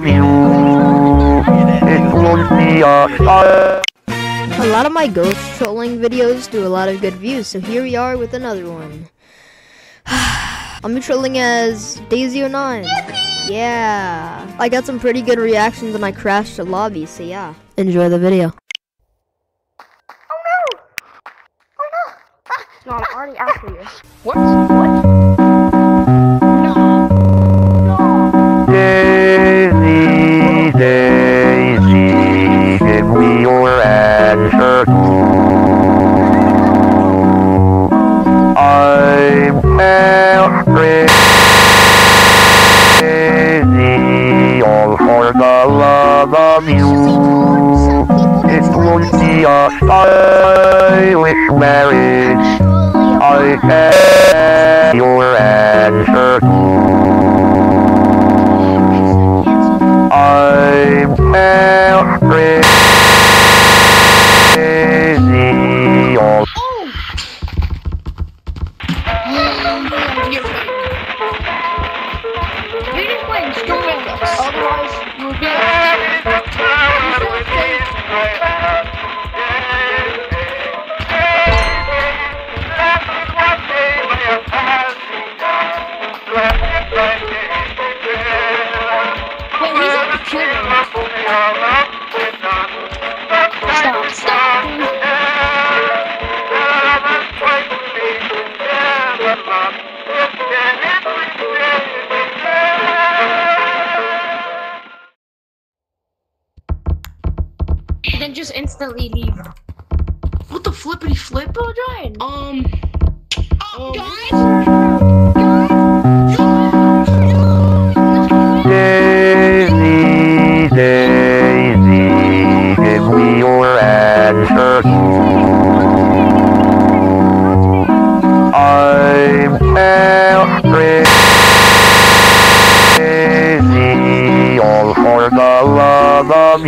of you. It won't be a. A lot of my ghost trolling videos do a lot of good views, so here we are with another one. I'm trolling as Daisy09. Yeah. I got some pretty good reactions and I crashed the lobby, so yeah. Enjoy the video. Oh no! Oh no! Ah, no, I'm already after you. What? What? Answer. I'm afraid. Daisy, all for the love of you. It won't be a stylish marriage. I have your answer. He's at the computer. Stop, stop. Then just instantly leave. What the flippity flip? Um. um, It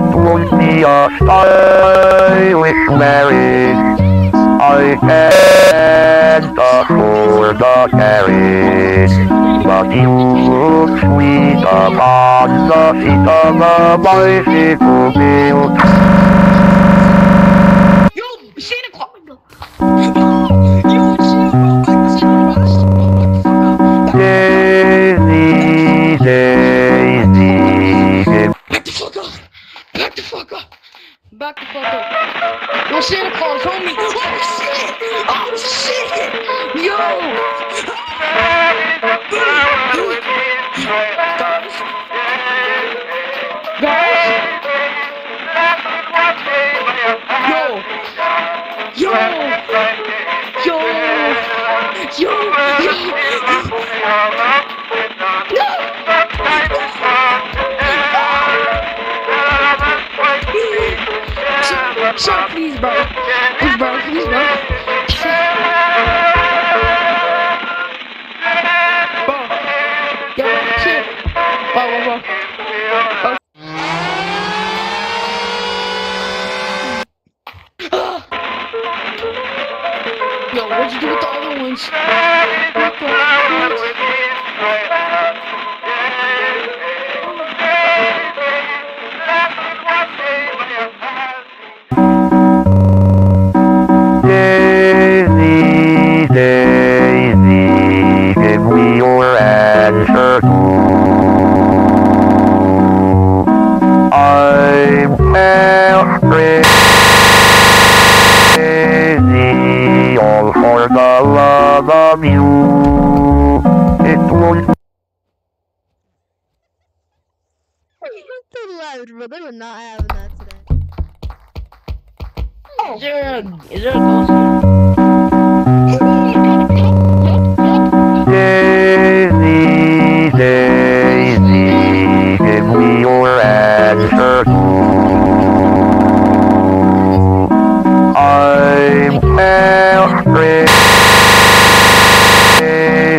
won't be a stylish marriage. I can't afford a carriage, but you look sweet upon the seat of a bicycle built. Back the fuck up. Back the fuck up. Yo, Santa Claus, homie. Oh shit. Oh shit. Yo. Guys. Yo. Yo. Yo. Yo. Shut, shut, please, bro. Please, bro. Please, bro. Bro. Yo, shit. Whoa, whoa, whoa. Yo, what'd you do with the other ones? What the Daisy, all for the love of you. It won't Too loud, bro. They were not having that today. Is there a, is there a ghost? Daisy,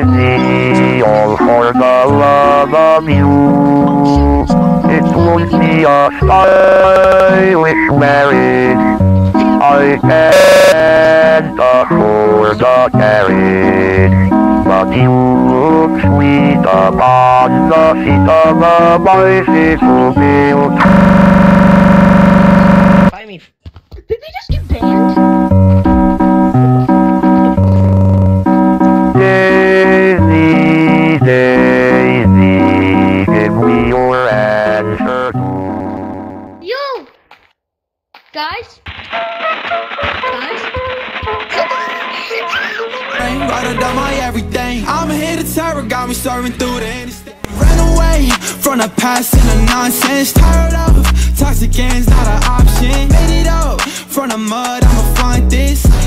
Daisy, all for the love of you. It won't be a stylish marriage. I can't afford a carriage. But you look sweet upon the seat of a bicycle built. Guys? Guys? Rain, Ride or die my everything. I'm a hit of terror, got me serving through the interstate. Away from the past and the nonsense. Tired of toxic ends, not an option. Made it up from the mud, I'ma find this.